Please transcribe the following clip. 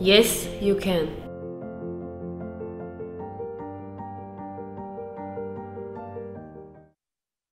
Yes, you can.